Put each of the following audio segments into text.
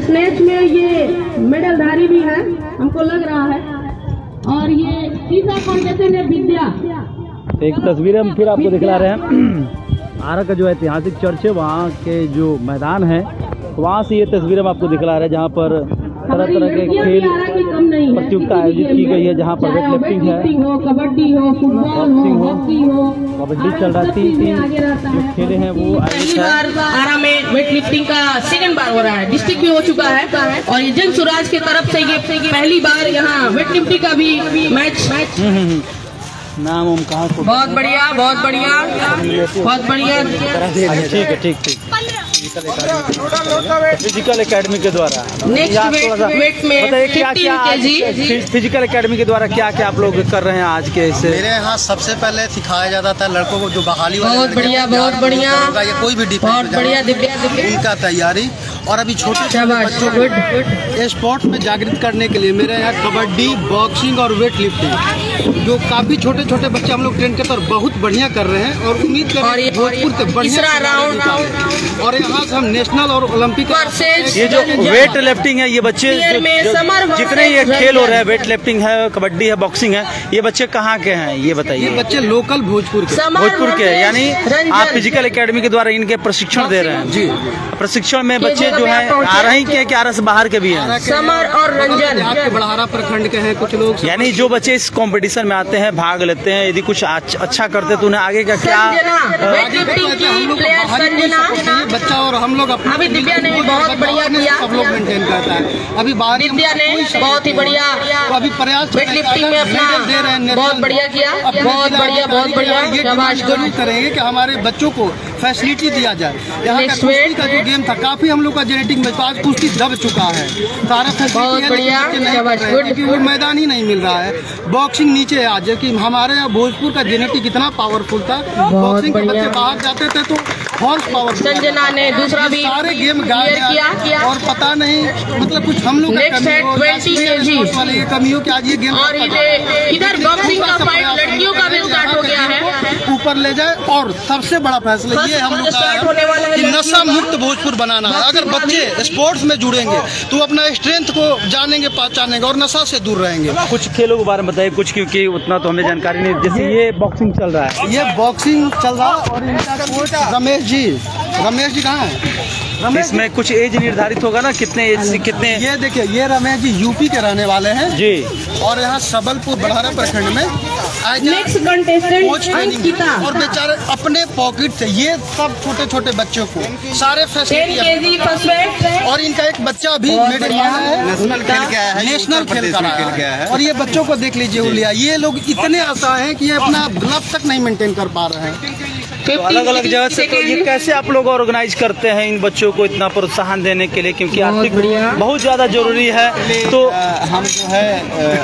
Snatch में ये मेडलधारी भी है हमको लग रहा है। और ये तीसरा फाउंडेशन है विद्या। एक तस्वीर हम फिर आपको दिखला रहे हैं। आरा का जो ऐतिहासिक चर्च है वहाँ के जो मैदान है वहाँ से ये तस्वीर हम आपको दिखला रहे हैं जहाँ पर तरह तरह के खेल नहीं है। प्रतियोगिता आयोजित की गई है जहाँ पर वेट लिफ्टिंग है हो कबड्डी हो फुटबॉल हो हॉकी हो कबड्डी चल रहा है जो है। खेले हैं वो पहली बार आरा में वेट लिफ्टिंग का सेकंड बार हो रहा है डिस्ट्रिक्ट भी हो चुका है। और ये जन स्वराज की तरफ़ से ये पहली बार यहाँ वेट लिफ्टिंग का भी मैच मैच हम्म, हम्म, हम्म। नाम हम कहाँ बहुत बढ़िया बहुत बढ़िया बहुत बढ़िया। ठीक है ठीक ठीक। फ़िज़िकल एकेडमी के द्वारा। नेक्स्ट वेट थोड़ा सा वेट में बताइए क्या 15 क्या केजी फ़िज़िकल एकेडमी के द्वारा क्या क्या आप लोग कर रहे हैं आज के इसे मेरे यहाँ सबसे पहले सिखाया जाता था लड़कों को जो बहाली बहुत बढ़िया, बहुत बढ़िया। या कोई भी बहुत बढ़िया उनका तैयारी। और अभी छोटे छोटे बच्चों को स्पोर्ट्स में जागृत करने के लिए मेरे यहाँ कबड्डी बॉक्सिंग और वेट लिफ्टिंग जो काफ़ी छोटे छोटे बच्चे हम लोग ट्रेन के तौर बहुत बढ़िया कर रहे हैं और उम्मीद कर रहे हैं भोजपुर से बढ़िया राउंड- और यहाँ से हम नेशनल और ओलंपिक ये जो वेट लिफ्टिंग है ये बच्चे जितने ये खेल हो रहे हैं वेट लिफ्टिंग है कबड्डी है बॉक्सिंग है ये बच्चे कहाँ के हैं ये ये बताइए बच्चे लोकल भोजपुर के। भोजपुर के यानी आप फ़िज़िकल एकेडमी के द्वारा इनके प्रशिक्षण दे रहे हैं। जी प्रशिक्षण में बच्चे जो हैं। आ रहे हैं कि कि आ रहे से बाहर के भी हैं? समर और रंजन के बड़हारा प्रखंड के हैं कुछ लोग। यानी जो बच्चे इस कंपटीशन में आते हैं भाग लेते हैं यदि कुछ अच्छा करते तो उन्हें आगे का क्या हैं, है, बच्चा और हम लोग अपने अभी दिव्या ने बहुत बढ़िया किया। सब लोग मेंटेन करता है। अभी बाहर विद्या ने बहुत ही बढ़िया तो अभी प्रयास वेट लिफ्टिंग में अपना दे रहे हैं बहुत बढ़िया किया। बहुत बढ़िया बहुत बढ़िया। ये ज़रूर करेंगे कि हमारे बच्चों को फैसिलिटी दिया जाए। यहाँ का कुश्ती का जो गेम था काफ़ी हम लोग का जेनेटिक में तो आज कुश्ती दब चुका है। सारा फैसिलिटी रहे क्योंकि वो मैदान ही नहीं मिल रहा है। बॉक्सिंग नीचे आज जबकि हमारे यहाँ भोजपुर का जेनेटिक इतना पावरफुल था। बॉक्सिंग के। बच्चे बाहर जाते थे तो हॉर्स पावर। संजना ने दूसरा भी सारे गेम क्लियर किया किया। और पता नहीं मतलब कुछ हम लोग का कमी है हो, 20 या kg। वाले की कमी हो कि आज ये गेम और इधर इधर बॉक्सिंग का फाइट लड़कियों का भी स्टार्ट हो गया है। ऊपर ले जाए और सबसे बड़ा फैसला ये हम लोग का कि नशा मुक्त भोजपुर बनाना है। अगर बच्चे स्पोर्ट्स में जुड़ेंगे तो अपना स्ट्रेंथ को जानेंगे पहचानेंगे और नशा से दूर रहेंगे। कुछ खेलों के बारे में बताइए कुछ क्योंकि उतना तो हमें जानकारी नहीं। जैसे ये बॉक्सिंग चल रहा है। ये बॉक्सिंग चल रहा है और इनका कोच रमेश जी। रमेश जी कहाँ हैं? रमेश इसमें कुछ एज निर्धारित होगा ना कितने एज से कितने ये देखिए ये रमेश जी यूपी के रहने वाले हैं। जी। और यहाँ सबलपुर बढ़ारा प्रखंड में आज नेक्स्ट कंटेस्टेंट और बेचारे अपने पॉकेट से ये सब छोटे छोटे बच्चों को सारे फैसिलिटी और इनका एक बच्चा भी मेडल है। नेशनल खेल के आया है नेशनल खेल है। और ये बच्चों को देख लीजिए उलिया ये लोग इतने असहाय है कि ये अपना ग्लव तक नहीं मेंटेन कर पा रहे हैं। तो अलग अलग जगह से तो ये कैसे आप लोग ऑर्गेनाइज करते हैं इन बच्चों को इतना प्रोत्साहन देने के लिए? क्योंकि आर्थिक बहुत ज़्यादा ज़रूरी है तो हम जो है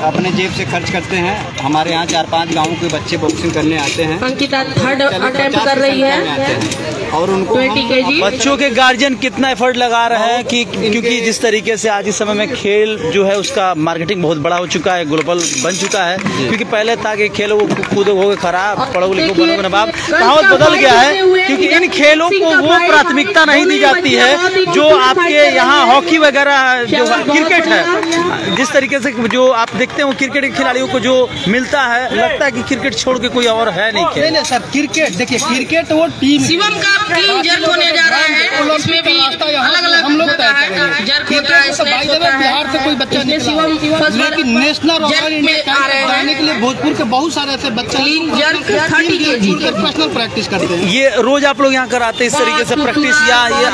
अपने जेब से खर्च करते हैं। हमारे यहाँ चार पाँच गाँव के बच्चे बॉक्सिंग करने आते हैं। अंकिता थर्ड अटेम्प्ट कर रही है। आते हैं। और उनको जी। बच्चों के गार्जियन कितना एफर्ट लगा रहे हैं कि क्योंकि जिस तरीके से आज इस समय में खेल जो है उसका मार्केटिंग बहुत बड़ा हो चुका है ग्लोबल बन चुका है। क्योंकि पहले था कि खेलो वो कूदो हो गए खराब पढ़ो लिखो देखिए, बनो नवाब कहावत बदल गया है। क्योंकि इन खेलों को वो प्राथमिकता नहीं दी जाती है जो आपके यहाँ हॉकी वगैरह जो क्रिकेट है जिस तरीके से जो आप देखते हो क्रिकेट के खिलाड़ियों को जो मिलता है लगता है कि क्रिकेट छोड़ के कोई और है नहीं खेल नहीं सर क्रिकेट देखिए क्रिकेट वो टीम शिवम का जर्क होने जा रहा है? इसमें भी अलग अलग हम लोग होता है। जर्क होता है होता बिहार से कोई बच्चा इसमें निकला लेकिन नेशनल ऑल में इंडिया आ रहे जाने के लिए भोजपुर के बहुत सारे ऐसे बच्चे क्लीन जर्क 30 केजी के। पर्सनल प्रैक्टिस करते हैं। ये रोज आप लोग यहाँ कराते हैं इस तरीके से प्रैक्टिस या ये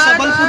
सबलपुर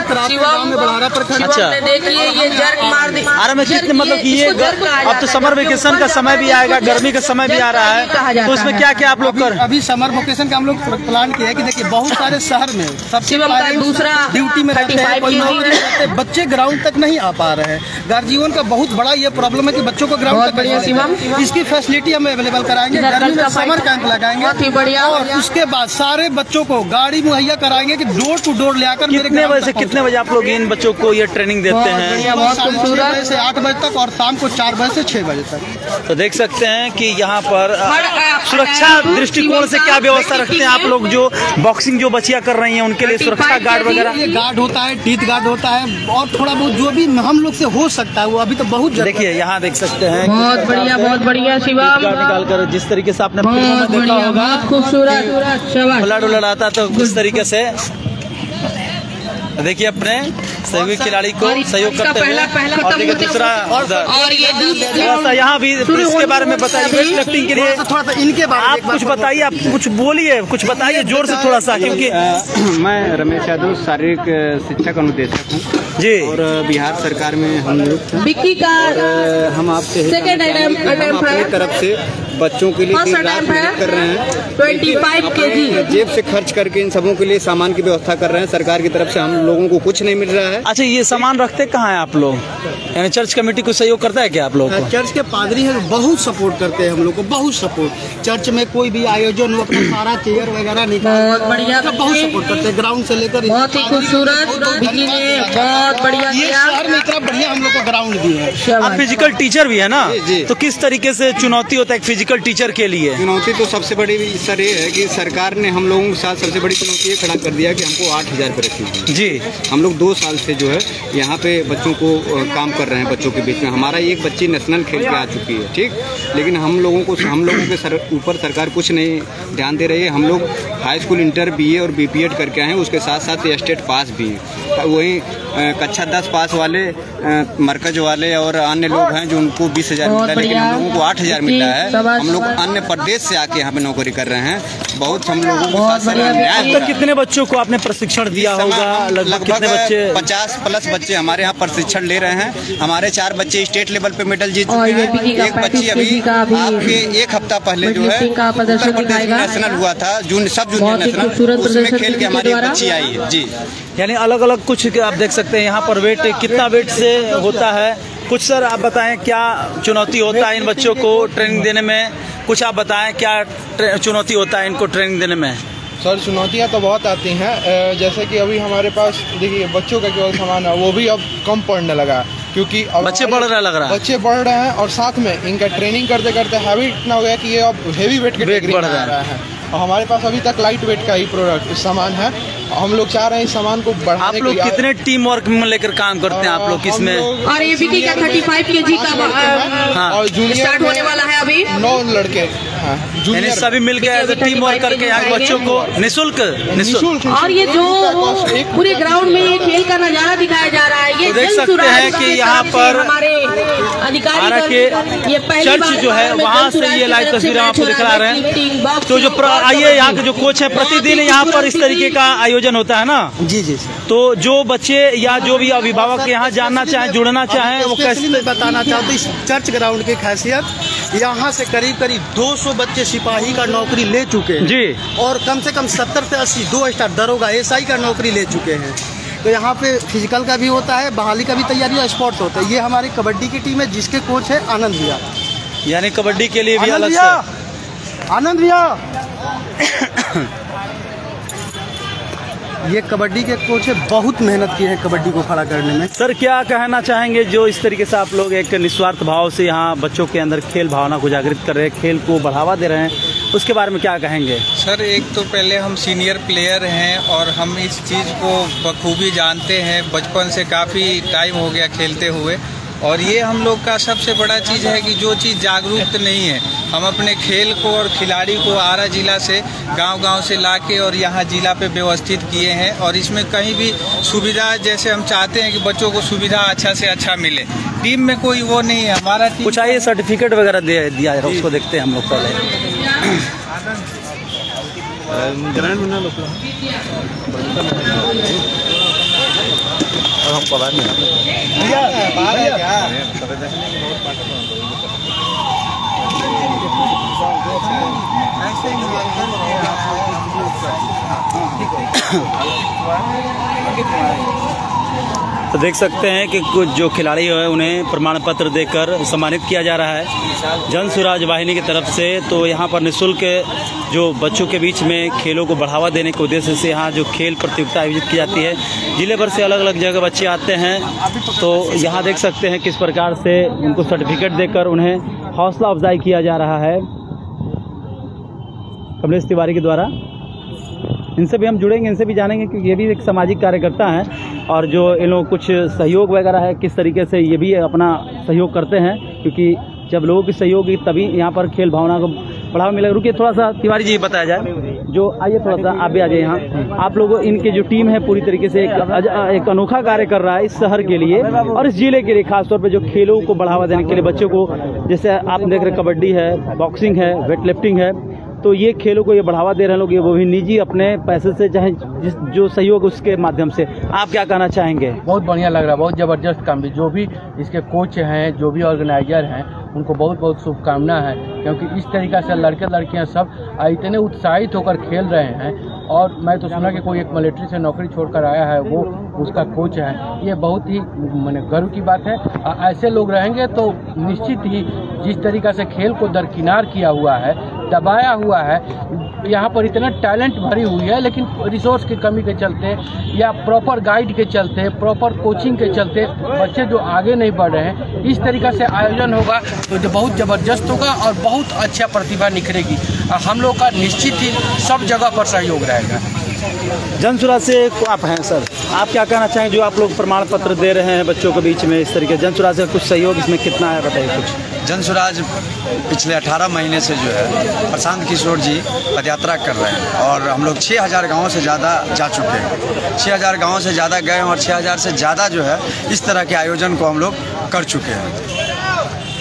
अच्छा। देखिए ये जर्क मार दी। अरे मैं कितने मतलब कि ये अब तो समर वेकेशन का समय भी आएगा गर्मी का समय भी आ रहा है। तो उसमें क्या क्या आप लोग कर अभी समर वेकेशन का हम लोग प्लान किया है कि देखिए बहुत सारे शहर में सबसे दूसरा ड्यूटी में रहते हैं कोई नौकरी। करते बच्चे ग्राउंड तक नहीं आ पा रहे हैं। गार्जियन का बहुत बड़ा ये प्रॉब्लम है कि बच्चों को ग्राउंड तक इसकी फैसिलिटी हम अवेलेबल कराएँगे गर्मी में समर कैंप लगाएँगे बहुत। और उसके बाद सारे बच्चों को गाड़ी मुहैया कराएँगे कि डोर टू डोर ले आकर कितने बजे से कितने बजे आप लोग इन बच्चों को ये ट्रेनिंग देते हैं? बहुत से आठ बजे तक और शाम को चार बजे से छह बजे तक। तो देख सकते हैं कि यहाँ पर सुरक्षा दृष्टिकोण से क्या व्यवस्था रखते हैं आप लोग जो बॉक्सिंग जो बचिया कर रही हैं उनके लिए सुरक्षा गार्ड वगैरह। ये गार्ड होता है टीथ गार्ड होता है और थोड़ा बहुत जो भी हम लोग से हो सकता है वो अभी तो बहुत देखिए यहाँ देख सकते हैं बहुत बढ़िया बहुत बढ़िया शिवम। निकाल कर जिस तरीके से आपने बहुत देखा होगा खूबसूरत ब्लड उलड आता तो उस तरीके से। देखिए अपने सहयोगी खिलाड़ी को सहयोग करते पहला और देखिए दूसरा और ये थोड़ा सा यहाँ भी इसके बारे में बताइए वेट लिफ्टिंग के लिए। थोड़ा सा इनके बारे में आप कुछ बताइए। आप कुछ बोलिए कुछ बताइए ज़ोर से थोड़ा सा क्योंकि मैं रमेश यादव शारीरिक अ, शिक्षक अनुदेशक हूँ। जी। और बिहार सरकार में हम नियुक्त हैं। का हम आपसे कि हम अपनी तरफ़ से बच्चों के लिए दिन रात मेहनत कर रहे हैं। ट्वेंटी फाइव के जी जेब से खर्च करके इन सबों के लिए सामान की व्यवस्था कर रहे हैं। सरकार की तरफ़ से हम लोगों को कुछ नहीं मिल रहा है। अच्छा ये सामान रखते कहाँ हैं आप लोग? यानी चर्च कमेटी को सहयोग करता है क्या आप लोग चर्च के पादरी है बहुत सपोर्ट करते हैं हम लोग को बहुत सपोर्ट चर्च में कोई भी आयोजन हो अपना सारा चेयर वगैरह निकाल बहुत बढ़िया बहुत सपोर्ट करते हैं। ग्राउंड से लेकर बहुत ही खूबसूरत बहुत बढ़िया शहर में इतना बढ़िया हम लोग को ग्राउंड दिए है। आप फ़िज़िकल टीचर भी है ना। तो किस तरीके से चुनौती होता है फ़िज़िकल टीचर के लिए। चुनौती तो सबसे बड़ी सर ये है कि सरकार ने हम लोगों के साथ सबसे बड़ी चुनौती ये खड़ा कर दिया कि हमको आठ हज़ार रुपये रखी जी। हम लोग दो साल से जो है यहाँ पे बच्चों को काम कर रहे हैं बच्चों के बीच में। हमारा एक बच्ची नेशनल खेल के आ चुकी है ठीक? लेकिन हम लोगों को हम लोगों के सर, ऊपर सरकार कुछ नहीं ध्यान दे रही है। हम लोग हाई स्कूल इंटर बीए और बीपीएड करके आए हैं उसके साथ साथ स्टेट पास भी हैं। वहीं कक्षा दस पास वाले मरकज वाले और अन्य लोग हैं जो उनको बीस हज़ार मिला है लेकिन हम लोगों को आठ हज़ार मिल रहा है हम लोग अन्य प्रदेश से आके यहाँ पे नौकरी कर रहे हैं। बहुत हम लोगों को बहुत। हो तो रहा है। कितने बच्चों को आपने प्रशिक्षण दिया होगा? लगभग कितने बच्चे? पचास प्लस बच्चे हमारे यहाँ प्रशिक्षण ले रहे हैं। हमारे चार बच्चे स्टेट लेवल पे मेडल जीत चुके हैं। एक बच्ची अभी आपके एक हफ़्ता पहले जो है उत्तर प्रदेश नेशनल हुआ था जून सब जूनियर नेशनल उसमें खेल के हमारी बच्ची आई है जी। यानी अलग अलग कुछ आप देख सकते हैं यहाँ पर वेट कितना वेट से होता है। कुछ सर आप बताएँ क्या चुनौती होता है इन बच्चों को ट्रेनिंग देने में? कुछ आप बताएँ क्या चुनौती होता है इनको ट्रेनिंग देने में सर चुनौतियाँ तो बहुत आती हैं जैसे कि अभी हमारे पास देखिए बच्चों का केवल सामान है वो भी अब कम पड़ने लगा है, क्योंकि अब बच्चे बढ़ रहे लग रहा है। बच्चे बढ़ रहे हैं और साथ में इनका ट्रेनिंग करते करते हैबिट इतना हो गया कि ये अब हेवी वेट के कैटेगरी बढ़ रहा है। और हमारे पास अभी तक लाइट वेट का ही प्रोडक्ट सामान है हम लोग चाह रहे हैं इस सामान को बढ़ाने के लोग लिए कितने टीम वर्क में लेकर काम करते हैं आप लोग किसमें और ये विक्की का 35 केजी का पाँच लड़के हैं हाँ। और जूनियर स्टार्ट होने वाला है अभी? नौ लड़के हैं। सभी मिल अभी टीम वर्क करके यहाँ के बच्चों को निशुल्क निशुल्क। और ये जो पूरे ग्राउंड में ये खेल का नज़ारा दिखाया जा रहा है। ये तो देख सकते हैं कि यहाँ पर हमारे अधिकारी के ये चर्च जो है वहाँ से ये लाइव तस्वीरें आपको हो रहा दिखला रहे हैं। तो जो आइए यहाँ के जो कोच है प्रतिदिन यहाँ पर इस तरीके का आयोजन होता है ना? जी जी सर तो जो बच्चे या जो भी अभिभावक यहाँ जानना चाहें जुड़ना चाहें वो कैसे बताना चाहता हूँ इस चर्च ग्राउंड की खासियत यहाँ से करीब करीब 200 बच्चे सिपाही का नौकरी ले चुके हैं। जी। और कम से कम 70 से 80 दो स्टार दरोगा एसआई का नौकरी ले चुके हैं। तो यहाँ पे फ़िज़िकल का भी होता है बहाली का भी तैयारी और स्पोर्ट्स होता है। ये हमारी कबड्डी की टीम है जिसके कोच है आनंद भैया। यानी कबड्डी के लिए भी अलग से आनंद भैया! ये कबड्डी के कोच है बहुत मेहनत की है कबड्डी को खड़ा करने में। सर क्या कहना चाहेंगे जो इस तरीके से आप लोग एक निस्वार्थ भाव से यहाँ बच्चों के अंदर खेल भावना को जागृत कर रहे हैं खेल को बढ़ावा दे रहे हैं उसके बारे में क्या कहेंगे? सर एक तो पहले हम सीनियर प्लेयर हैं और हम इस चीज़ को बखूबी जानते हैं। बचपन से काफ़ी टाइम हो गया खेलते हुए। और ये हम लोग का सबसे बड़ा चीज़ है कि जो चीज़ जागरूक नहीं है हम अपने खेल को और खिलाड़ी को आरा जिला से गांव-गांव से लाके और यहाँ जिला पे व्यवस्थित किए हैं और इसमें कहीं भी सुविधा जैसे हम चाहते हैं कि बच्चों को सुविधा अच्छा से अच्छा मिले। टीम में कोई वो नहीं है हमारा टीम कुछ आइए सर्टिफिकेट वगैरह दे दिया है उसको देखते हैं हम लोग पहले। పొలాన్ని Thank you. तो देख सकते हैं कि कुछ जो खिलाड़ी हैं, उन्हें प्रमाण पत्र देकर सम्मानित किया जा रहा है। जन स्वराज वाहिनी की तरफ़ से तो यहाँ पर निःशुल्क जो बच्चों के बीच में खेलों को बढ़ावा देने के उद्देश्य से यहाँ जो खेल प्रतियोगिता आयोजित की जाती है, ज़िले भर से अलग अलग जगह बच्चे आते हैं। तो यहाँ देख सकते हैं किस प्रकार से उनको सर्टिफिकेट देकर उन्हें हौसला अफजाई किया जा रहा है। कमलेश तिवारी के द्वारा। इनसे भी हम जुड़ेंगे इनसे भी जानेंगे क्योंकि ये भी एक सामाजिक कार्यकर्ता हैं और जो इन लोग कुछ सहयोग वगैरह है किस तरीके से ये भी अपना सहयोग करते हैं क्योंकि जब लोगों की सहयोग तभी यहाँ पर खेल भावना को बढ़ावा मिलेगा। रुकिए थोड़ा सा तिवारी जी बताया जाए। जो आइए थोड़ा सा आप भी आ जाइए यहाँ। आप लोगों इनके जो टीम है पूरी तरीके से एक, एक अनोखा कार्य कर रहा है इस शहर के लिए और इस ज़िले के लिए खासतौर पे जो खेलों को बढ़ावा देने के लिए बच्चों को जैसे आप देख रहे कबड्डी है बॉक्सिंग है वेट लिफ्टिंग है तो ये खेलों को ये बढ़ावा दे रहे हैं लोग, ये वो भी निजी अपने पैसे से, चाहे जिस, जो सहयोग उसके माध्यम से। आप क्या कहना चाहेंगे? बहुत बढ़िया लग रहा है, बहुत ज़बरदस्त काम भी। जो भी इसके कोच हैं, जो भी ऑर्गेनाइजर हैं, उनको बहुत बहुत शुभकामना है, क्योंकि इस तरीक़ा से लड़के लड़कियाँ सब इतने उत्साहित होकर खेल रहे हैं। और मैं तो सुना कि कोई एक मिलिट्री से नौकरी छोड़कर आया है, वो उसका कोच है। ये बहुत ही, मैंने गर्व की बात है। ऐसे लोग रहेंगे तो निश्चित ही जिस तरीक़ा से खेल को दरकिनार किया हुआ है दबाया हुआ है। यहाँ पर इतना टैलेंट भरी हुई है, लेकिन रिसोर्स की कमी के चलते या प्रॉपर गाइड के चलते प्रॉपर कोचिंग के चलते बच्चे जो आगे नहीं बढ़ रहे हैं, इस तरीक़ा से आयोजन होगा तो जो बहुत ज़बरदस्त होगा और बहुत अच्छा प्रतिभा निखरेगी। हम लोग का निश्चित ही सब जगह पर सहयोग रहेगा। जन स्वराज से आप हैं, सर। आप क्या कहना चाहेंगे जो आप लोग प्रमाण पत्र दे रहे हैं बच्चों के बीच में इस तरीके? जन स्वराज से कुछ सहयोग इसमें कितना है, बताइए कुछ। जन स्वराज पिछले 18 महीने से जो है प्रशांत किशोर जी पदयात्रा कर रहे हैं और हम लोग 6000 गाँव से ज़्यादा जा चुके हैं। 6000 गाँव से ज़्यादा गए हैं और 6000 से ज़्यादा जो है इस तरह के आयोजन को हम लोग कर चुके हैं।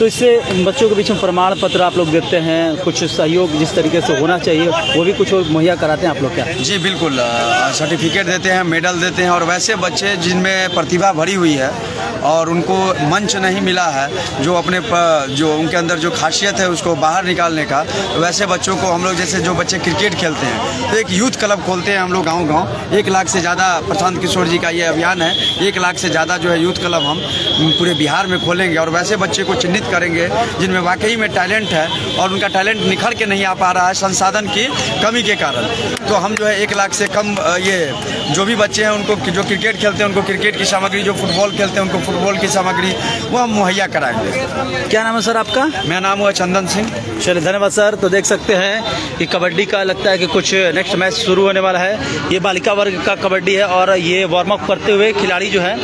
तो इससे बच्चों के बीच में प्रमाण पत्र आप लोग देते हैं, कुछ सहयोग जिस तरीके से होना चाहिए, वो भी कुछ मुहैया कराते हैं आप लोग क्या? जी, बिल्कुल सर्टिफिकेट देते हैं मेडल देते हैं और वैसे बच्चे जिनमें प्रतिभा भरी हुई है और उनको मंच नहीं मिला है, जो अपने जो उनके अंदर जो खासियत है उसको बाहर निकालने का, वैसे बच्चों को हम लोग जैसे जो बच्चे क्रिकेट खेलते हैं तो एक यूथ क्लब खोलते हैं हम लोग गाँव गाँव एक लाख से ज़्यादा प्रशांत किशोर जी का ये अभियान है, एक लाख से ज़्यादा जो है यूथ क्लब हम पूरे बिहार में खोलेंगे और वैसे बच्चे को चिन्हित करेंगे जिनमें वाकई में टैलेंट है और उनका टैलेंट निखर के नहीं आ पा रहा है संसाधन की कमी के कारण। तो हम जो है एक लाख से कम ये जो भी बच्चे हैं उनको जो क्रिकेट खेलते हैं उनको क्रिकेट की सामग्री जो फुटबॉल खेलते हैं उनको फुटबॉल की सामग्री वो हम मुहैया कराएँगे। क्या नाम है सर आपका? मेरा नाम हुआ चंदन सिंह। चलिए धन्यवाद सर। तो देख सकते हैं कि कबड्डी का लगता है कि कुछ नेक्स्ट मैच शुरू होने वाला है। ये बालिका वर्ग का कबड्डी है और ये वार्म अप करते हुए खिलाड़ी जो है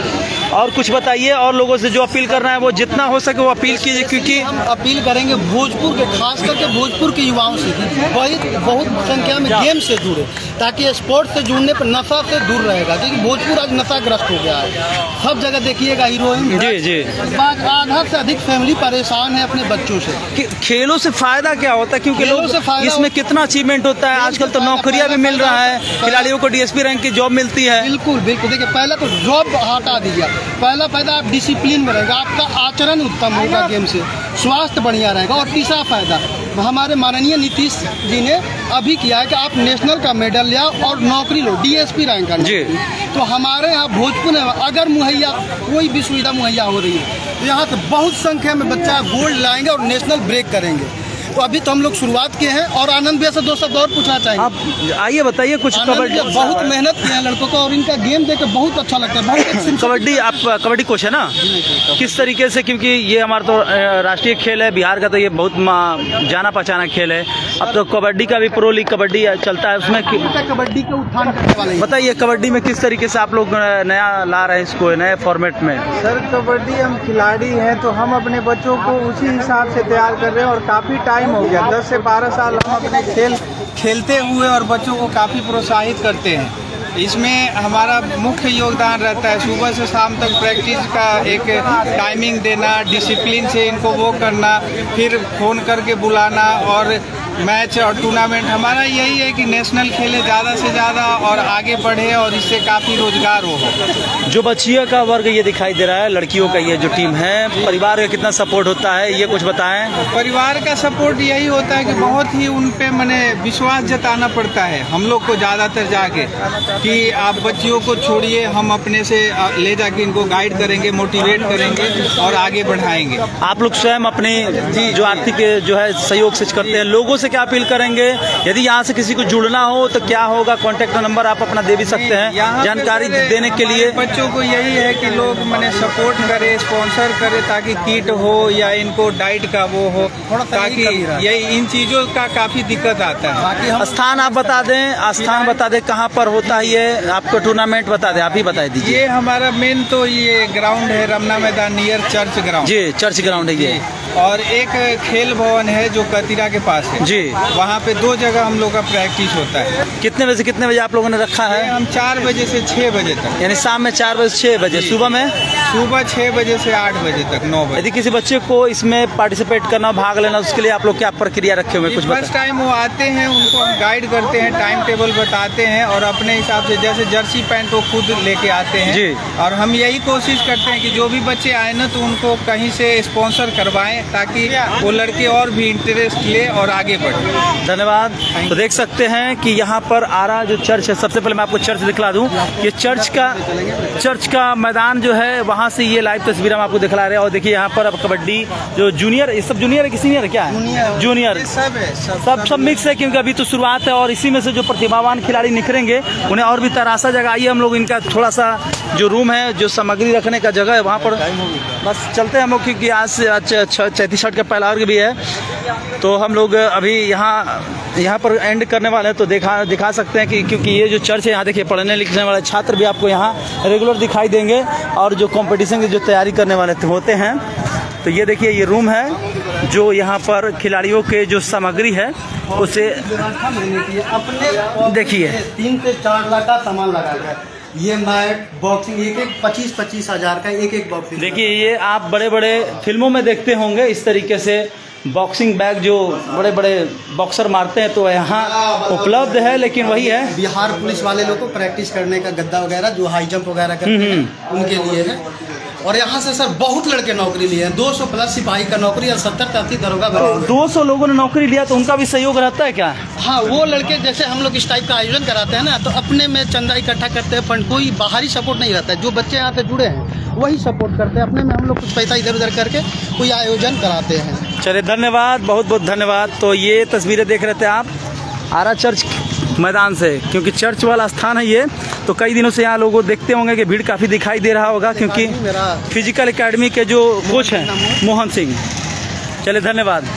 और कुछ बताइए और लोगों से जो अपील करना है वो जितना हो सके वो अपील कीजिए क्योंकि हम अपील करेंगे भोजपुर के खास करके भोजपुर के युवाओं से वही बहुत संख्या में गेम से जुड़े ताकि स्पोर्ट्स से जुड़ने पर नशा से दूर रहेगा क्योंकि भोजपुर आज नशाग्रस्त हो गया है। सब जगह देखिएगा हीरोइन जी जी। आधा से अधिक फैमिली परेशान है अपने बच्चों से। खेलों से फ़ायदा क्या होता है? क्योंकि लोग इसमें कितना अचीवमेंट होता है? आजकल तो नौकरियाँ भी मिल रहा है खिलाड़ियों को डीएसपी रैंक की जॉब मिलती है। बिल्कुल बिल्कुल। देखिए पहले तो जॉब हटा दीजिए पहला फ़ायदा आप डिसिप्लिन में रहेगा आपका आचरण उत्तम होगा गेम से। स्वास्थ्य बढ़िया रहेगा। और तीसरा फ़ायदा हमारे माननीय नीतीश जी ने अभी किया है कि आप नेशनल का मेडल लिया और नौकरी लो डीएसपी रैंक का जी। तो हमारे यहाँ भोजपुर में अगर मुहैया कोई भी सुविधा मुहैया हो रही है तो यहाँ से बहुत संख्या में बच्चा गोल्ड लाएँगे और नेशनल ब्रेक करेंगे। तो अभी तो हम लोग शुरुआत किए हैं और आनंद भैया से दो शब्द और पूछना चाहेंगे। आप आइए बताइए कुछ कबड्डी बहुत मेहनत किए हैं लड़कों को और इनका गेम देख के बहुत अच्छा लगता है बहुत कबड्डी आप कबड्डी कोच है ना? किस तरीके से क्योंकि ये हमारा तो राष्ट्रीय खेल है बिहार का तो ये बहुत जाना पहचाना खेल है। अब तो कबड्डी का भी प्रो लीग कबड्डी चलता है उसमें कबड्डी के उत्थान करने वाले बताइए कबड्डी में किस तरीके से आप लोग नया ला रहे हैं इसको नए फॉर्मेट में? सर कबड्डी हम खिलाड़ी हैं तो हम अपने बच्चों को उसी हिसाब से तैयार कर रहे हैं और काफ़ी टाइम हो गया। दस से बारह साल हम अपने खेल, खेलते हुए और बच्चों को काफ़ी प्रोत्साहित करते हैं। इसमें हमारा मुख्य योगदान रहता है। सुबह से शाम तक प्रैक्टिस का एक टाइमिंग देना डिसिप्लिन से इनको वो करना, फिर फ़ोन करके बुलाना और मैच और टूर्नामेंट हमारा यही है कि नेशनल खेले ज़्यादा से ज़्यादा और आगे बढ़े और इससे काफ़ी रोज़गार हो। जो बच्चियों का वर्ग ये दिखाई दे रहा है लड़कियों का ये जो टीम है परिवार का कितना सपोर्ट होता है ये कुछ बताएँ? परिवार का सपोर्ट यही होता है कि बहुत ही उन पे मैंने विश्वास जताना पड़ता है हम लोग को ज़्यादातर जाके कि आप बच्चियों को छोड़िए हम अपने से ले जाके इनको गाइड करेंगे मोटिवेट करेंगे और आगे बढ़ाएँगे। आप लोग स्वयं अपने जो आर्थिक जो है सहयोग से करते हैं लोगों से क्या अपील करेंगे? यदि यहाँ से किसी को जुड़ना हो तो क्या होगा? कॉन्टेक्ट नंबर आप अपना दे भी सकते हैं। जानकारी देने के लिए। बच्चों को यही है कि लोग मैंने सपोर्ट करे स्पॉन्सर करे ताकि किट हो या इनको डाइट का वो हो ताकि यही इन चीज़ों का काफ़ी दिक्कत आता है। स्थान आप बता दें स्थान बता दें कहाँ पर होता है ये आपको टूर्नामेंट बता दें आप ही बता दीजिए। ये हमारा मेन तो ये ग्राउंड है Ramna Maidan near church ground जी चर्च ग्राउंड है ये। और एक खेल भवन है जो कतिरा के पास है। जी। वहाँ पे दो जगह हम लोग का प्रैक्टिस होता है। कितने बजे से कितने बजे आप लोगों ने रखा है? हम चार बजे से छः बजे तक। यानी शाम में चार बजे छह बजे सुबह में? सुबह छः बजे से आठ बजे तक नौ बजे। यदि किसी बच्चे को इसमें पार्टिसिपेट करना भाग लेना उसके लिए आप लोग क्या प्रक्रिया रखे हुए कुछ फ़र्स्ट टाइम वो आते हैं उनको हम गाइड करते हैं टाइम टेबल बताते हैं और अपने हिसाब से जैसे जर्सी पैंट वो खुद लेके आते हैं। जी। और हम यही कोशिश करते हैं कि जो भी बच्चे आए ना तो उनको कहीं से स्पॉन्सर करवाएँ ताकि वो लड़के और भी इंटरेस्ट ले और आगे धन्यवाद। तो देख सकते हैं कि यहाँ पर आरा जो चर्च है सबसे पहले मैं आपको चर्च दिखला दूँ। ये चर्च का चर्च का मैदान जो है वहाँ से ये लाइव तस्वीर हम आपको दिखला रहे हैं। और देखिए यहाँ पर अब कबड्डी जो जूनियर ये सब जूनियर है कि सीनियर है क्या? है जूनियर सब सब सब मिक्स है क्योंकि अभी तो शुरुआत है और इसी में से जो प्रतिभावान खिलाड़ी निखरेंगे उन्हें और भी तराशा जगह आइए हम लोग इनका थोड़ा सा जो रूम है जो सामग्री रखने का जगह है वहाँ पर बस चलते हैं हम लोग क्योंकि आज से आज चैतीस का पहला वर्ग भी है। तो हम लोग अभी यहाँ यहाँ पर एंड करने वाले हैं तो दिखा दिखा सकते हैं कि क्योंकि ये जो चर्च है यहाँ देखिए पढ़ने लिखने वाले छात्र भी आपको यहाँ रेगुलर दिखाई देंगे और जो कंपटीशन की जो तैयारी करने वाले होते हैं। तो ये देखिए ये रूम है जो यहाँ पर खिलाड़ियों के जो सामग्री है उसे अपने देखिए। तीन से चार लाख का सामान लगा है। ये मैट बॉक्सिंग एक एक पच्चीस पच्चीस हज़ार का एक एक बॉक्सिंग देखिए ये आप बड़े बड़े फ़िल्मों में देखते होंगे इस तरीके से। बॉक्सिंग बैग जो बड़े बड़े बॉक्सर मारते हैं तो यहाँ उपलब्ध है लेकिन वही है। बिहार पुलिस वाले लोग को प्रैक्टिस करने का गद्दा वगैरह जो हाई जंप वगैरह करते हैं उनके लिए है। और यहाँ से सर बहुत लड़के नौकरी लिए हैं। 200 प्लस सिपाही का नौकरी और सत्तर तैतीस दरोगा हैं। 200 लोगों ने नौकरी लिया तो उनका भी सहयोग रहता है क्या? हाँ वो लड़के जैसे हम लोग इस टाइप का आयोजन कराते हैं ना तो अपने में चंदा इकट्ठा करते हैं फंड कोई बाहरी सपोर्ट नहीं रहता है। जो बच्चे यहाँ से जुड़े हैं वही सपोर्ट करते हैं। अपने में हम लोग कुछ पैसा इधर उधर करके कोई आयोजन कराते हैं। चलिए धन्यवाद बहुत बहुत धन्यवाद। तो ये तस्वीरें देख रहे थे आप आरा चर्च मैदान से क्योंकि चर्च वाला स्थान है ये तो कई दिनों से यहाँ लोगों देखते होंगे कि भीड़ काफ़ी दिखाई दे रहा होगा क्योंकि फ़िज़िकल एकेडमी के जो कोच हैं मोहन सिंह। चलिए धन्यवाद।